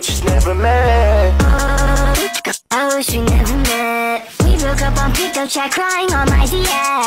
just never met. I wish we never met. We broke up on pickup chat, crying on my DS.